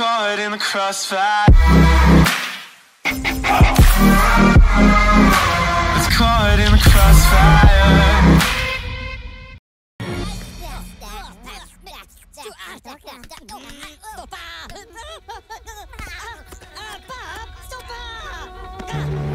caught in the crossfire. It's caught in the crossfire. Stop! Stop!